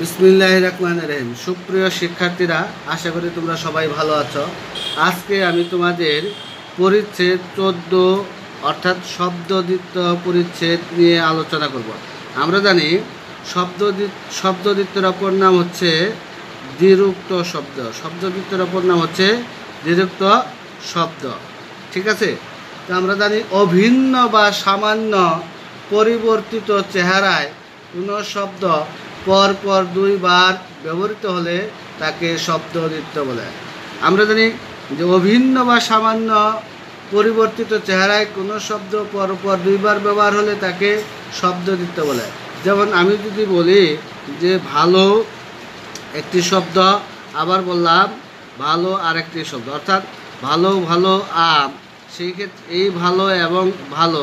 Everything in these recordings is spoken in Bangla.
বিসমিল্লাহ রহমান রহিম। সুপ্রিয় শিক্ষার্থীরা, আশা করি তোমরা সবাই ভালো আছো। আজকে আমি তোমাদের পরিচ্ছেদ চোদ্দ, অর্থাৎ শব্দদিত্য পরিচ্ছেদ নিয়ে আলোচনা করব। আমরা জানি শব্দদি শব্দদিত্যের অপর নাম হচ্ছে দ্বিরুক্ত শব্দ। শব্দদিত্যের অপর নাম হচ্ছে দ্বিরুক্ত শব্দ। ঠিক আছে? তো আমরা জানি অভিন্ন বা সামান্য পরিবর্তিত চেহারায় কোনো শব্দ পর পর দুইবার ব্যবহৃত হলে তাকে শব্দদিত্য বলে। আমরা জানি যে অভিন্ন বা সামান্য পরিবর্তিত চেহারায় কোনো শব্দ পর পর দুইবার ব্যবহার হলে তাকে শব্দদিত্য বলে। যেমন আমি যদি বলি যে ভালো একটি শব্দ, আবার বললাম ভালো আর একটি শব্দ। অর্থাৎ ভালো ভালো আম সেই ক্ষেত্রে এই ভালো এবং ভালো,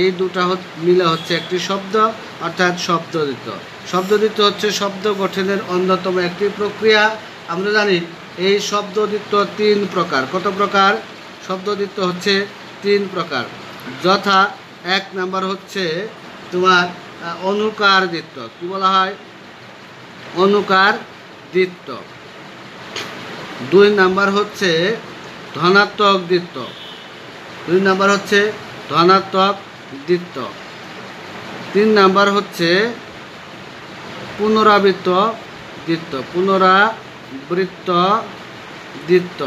এই দুটা মিলে হচ্ছে একটি শব্দ। অর্থাৎ শব্দদিত শব্দদিত হচ্ছে শব্দ গঠনের অন্যতম একটি প্রক্রিয়া। আমরা জানি এই শব্দদিত্য তিন প্রকার। কত প্রকার? শব্দদিত্য হচ্ছে তিন প্রকার। যথা এক নাম্বার হচ্ছে তোমার অনুকার দিত্য কি বলা হয়? অনুকার দিত্য দুই নাম্বার হচ্ছে ধনাত্মক দিত্য দুই নাম্বার হচ্ছে ধনাত্মক দিত্য তিন নাম্বার হচ্ছে পুনরাবৃত্ত দিত্য পুনরাবৃত্ত দিত্য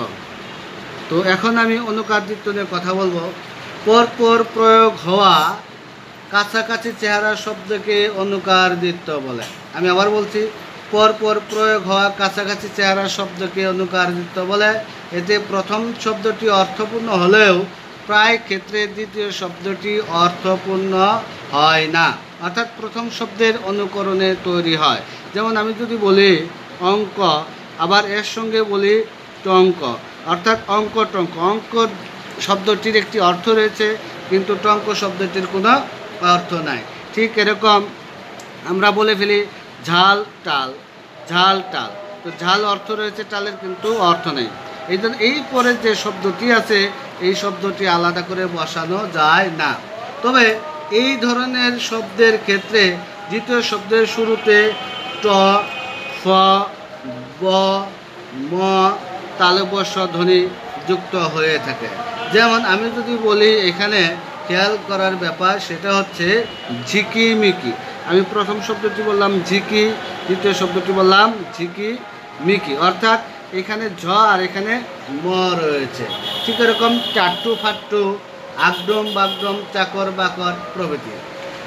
তো এখন আমি অনুকার দিত্য নিয়ে কথা বলব। পরপর প্রয়োগ হওয়া কাছাকাছি চেহারা শব্দকে অনুকার দিত্য বলে। আমি আবার বলছি, পরপর প্রয়োগ হওয়া কাছাকাছি চেহারা শব্দকে অনুকার দিত্য বলে। এতে প্রথম শব্দটি অর্থপূর্ণ হলেও প্রায় ক্ষেত্রে দ্বিতীয় শব্দটি অর্থপূর্ণ হয় না। অর্থাৎ প্রথম শব্দের অনুকরণে তৈরি হয়। যেমন আমি যদি বলি অঙ্ক, আবার এর সঙ্গে বলি টঙ্ক। অর্থাৎ অঙ্ক, টঙ্ক। অঙ্ক শব্দটির একটি অর্থ রয়েছে, কিন্তু টঙ্ক শব্দটির কোনো অর্থ নাই। ঠিক এরকম আমরা বলে ফেলি ঝাল, টাল। ঝাল, টাল। তো ঝাল অর্থ রয়েছে, টালের কিন্তু অর্থ নেই। এই জন্য এই পরে যে শব্দটি আছে এই শব্দটি আলাদা করে বসানো যায় না। তবে এই ধরনের শব্দের ক্ষেত্রে দ্বিতীয় শব্দের শুরুতে ট, ফ ব ম তালবস্য ধ্বনি যুক্ত হয়ে থাকে। যেমন আমি যদি বলি এখানে খেয়াল করার ব্যাপার সেটা হচ্ছে ঝিকিমিকি। আমি প্রথম শব্দটি বললাম ঝিকি, দ্বিতীয় শব্দটি বললাম ঝিকি মিকি অর্থাৎ এখানে ঝ আর এখানে ম রয়েছে। ঠিক এরকম চাট্টু ফাট্টু, আগডম বাগডম, চাকর বাকর প্রভৃতি।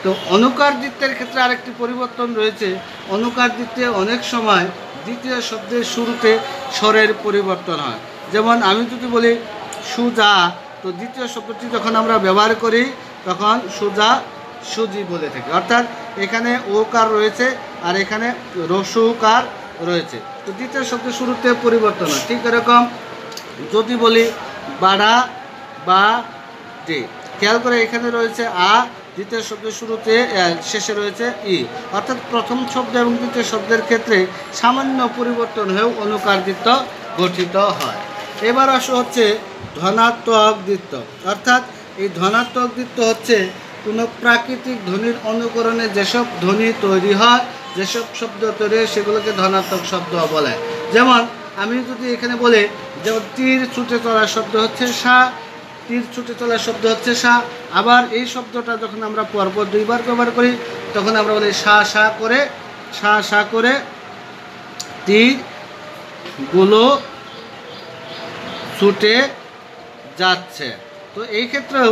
তো অনুকার দিত্যের ক্ষেত্রে আরেকটি পরিবর্তন রয়েছে। অনুকার দিত্যে অনেক সময় দ্বিতীয় শব্দের শুরুতে স্বরের পরিবর্তন হয়। যেমন আমি যদি বলি, সুজা, তো দ্বিতীয় শব্দটি যখন আমরা ব্যবহার করি, তখন সুজা সুজি বলে থাকি। অর্থাৎ এখানে ওকার রয়েছে আর এখানে রসুকার রয়েছে। তো দ্বিতীয় শব্দের শুরুতে পরিবর্তন হয়। ঠিক এরকম যদি বলি বাড়া বা ডে খেয়াল করে এখানে রয়েছে আ, দ্বিতীয় শব্দের শুরুতে শেষে রয়েছে ই। অর্থাৎ প্রথম শব্দ এবং দ্বিতীয় শব্দের ক্ষেত্রে সামান্য পরিবর্তন হয়েও অনুকারদিত্য গঠিত হয়। এবার আসো হচ্ছে ধনাত্মক দিত্য অর্থাৎ এই ধনাত্মক দিত্য হচ্ছে কোনো প্রাকৃতিক ধ্বনির অনুকরণে যেসব ধ্বনি তৈরি হয়, যেসব শব্দ তৈরি সেগুলোকে ধনাত্মক শব্দ বলে। যেমন আমি যদি এখানে বলে যে তীর ছুটে চলার শব্দ হচ্ছে সা, তীর ছুটে চলার শব্দ হচ্ছে সা, আবার এই শব্দটা যখন আমরা পরপর দুইবার ব্যবহার করি, তখন আমরা বলি সা সা করে, সা সা করে তীরগুলো ছুটে যাচ্ছে। তো এই ক্ষেত্রেও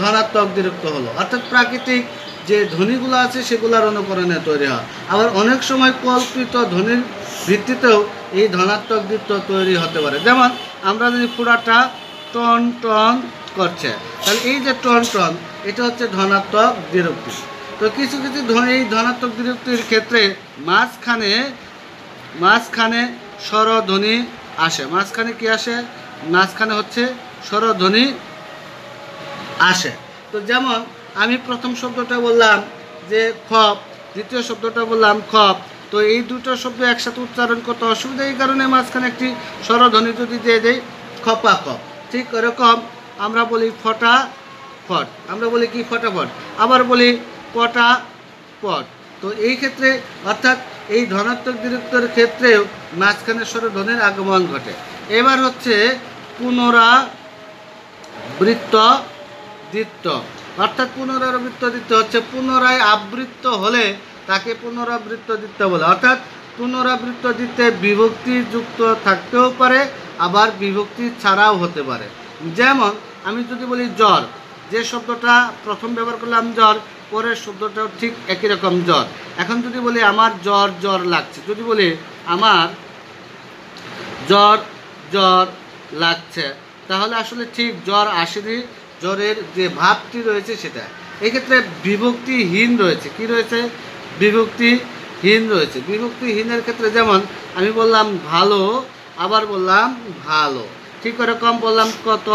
ধনাত্মক বিরক্ত হলো। অর্থাৎ প্রাকৃতিক যে ধ্বনিগুলো আছে সেগুলোর অনুকরণে তৈরি হয়। আবার অনেক সময় কল্পিত ধ্বনির ভিত্তিতেও এই ধনাত্মক বৃত্ত তৈরি হতে পারে। যেমন আমরা যদি পুরাটা টন টন করছে, তাহলে এই যে টন টন, এটা হচ্ছে ধনাত্মক বিরক্তি তো কিছু কিছু এই ধনাত্মক বিরক্তির ক্ষেত্রে মাঝখানে মাঝখানে স্বরধ্বনি আসে। মাঝখানে কি আসে? মাঝখানে হচ্ছে স্বরধ্বনি আসে। তো যেমন আমি প্রথম শব্দটা বললাম যে খপ, দ্বিতীয় শব্দটা বললাম খপ। তো এই দুটো শব্দ একসাথে উচ্চারণ করতে অসুবিধা এই কারণে মাঝখানে একটি স্বরধ্বনি যদি দিয়ে দেয় খপা খপ ঠিক এরকম আমরা বলি ফটা ফট, আমরা বলি কি ফটাফট আবার বলি পটা পট। তো এই ক্ষেত্রে অর্থাৎ এই ধনাত্মক দ্বিরুক্তর ক্ষেত্রেও মাঝখানে স্বরে ধ্বনির আগমন ঘটে। এবার হচ্ছে পুনরা বৃত্ত দ্বিত্ব। অর্থাৎ পুনরাবৃত্ত দ্বিত্ব হচ্ছে পুনরায় আবৃত্ত হলে তাকে পুনরাবৃত্ত দ্বিত্ব বলে। অর্থাৎ পুনরাবৃত্ত দিতে বিভক্তি যুক্ত থাকতেও পারে, আবার বিভক্তি ছাড়াও হতে পারে। যেমন, আমি যদি বলি জ্বর, যে শব্দটা প্রথম ব্যবহার করলাম জ্বর, পরের শব্দটাও ঠিক একই রকম জ্বর। এখন যদি বলি আমার জ্বর জ্বর লাগছে, যদি বলি আমার জ্বর জ্বর লাগছে, তাহলে আসলে ঠিক জ্বর আসেনি, জ্বরের যে ভাবটি রয়েছে সেটা। এক্ষেত্রে বিভক্তিহীন রয়েছে। কি রয়েছে? বিভক্তিহীন রয়েছে। বিভক্তিহীনের ক্ষেত্রে যেমন আমি বললাম ভালো, আবার বললাম ভালো। ঠিক এরকম বললাম কত,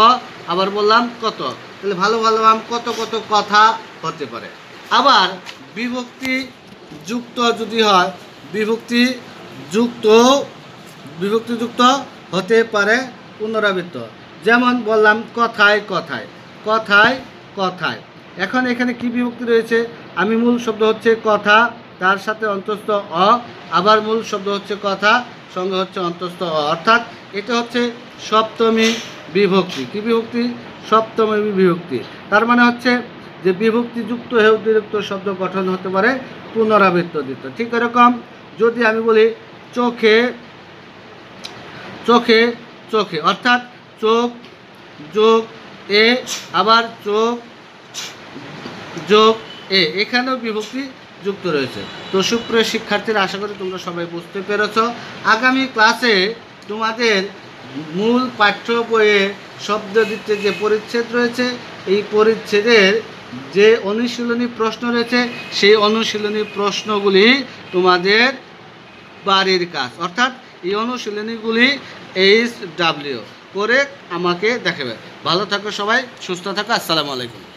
আবার বললাম কত। তাহলে ভালো ভালো আম কত কত কথা হতে পারে। আবার বিভক্তি যুক্ত যদি হয় বিভক্তি যুক্ত বিভক্তিযুক্ত হতে পারে পুনরাবৃত্ত। যেমন বললাম কথায় কথায় কথায় কথায়। এখন এখানে কি বিভক্তি রয়েছে? আমি মূল শব্দ হচ্ছে কথা, তার সাথে অন্তস্থ অ, আবার মূল শব্দ হচ্ছে কথা, সঙ্গে হচ্ছে অন্তস্থ অ। অর্থাৎ এটা হচ্ছে সপ্তমী বিভক্তি। কি বিভক্তি? সপ্তমী বিভক্তি। তার মানে হচ্ছে যে বিভক্তিযুক্ত হয়ে অতিরিক্ত শব্দ গঠন হতে পারে, পুনরাবৃত্ত দিত ঠিক এরকম যদি আমি বলি চোখে চোখে চোখে, অর্থাৎ চোখ, যোগ, এ, আবার চোখ যোগ এ, এখানেও বিভক্তি যুক্ত রয়েছে। তো সুপ্রিয় শিক্ষার্থীরা, আশা করি তোমরা সবাই বুঝতে পেরেছ। আগামী ক্লাসে তোমাদের মূল পাঠ্য বইয়ে শব্দ দিতে যে পরিচ্ছেদ রয়েছে, এই পরিচ্ছেদের যে অনুশীলনী প্রশ্ন রয়েছে, সেই অনুশীলনী প্রশ্নগুলি তোমাদের বাড়ির কাজ। অর্থাৎ এই অনুশীলনীগুলি এইচ ডাব্লিউ করে আমাকে দেখাবে। ভালো থাকো সবাই, সুস্থ থাকো, আসসালামু আলাইকুম।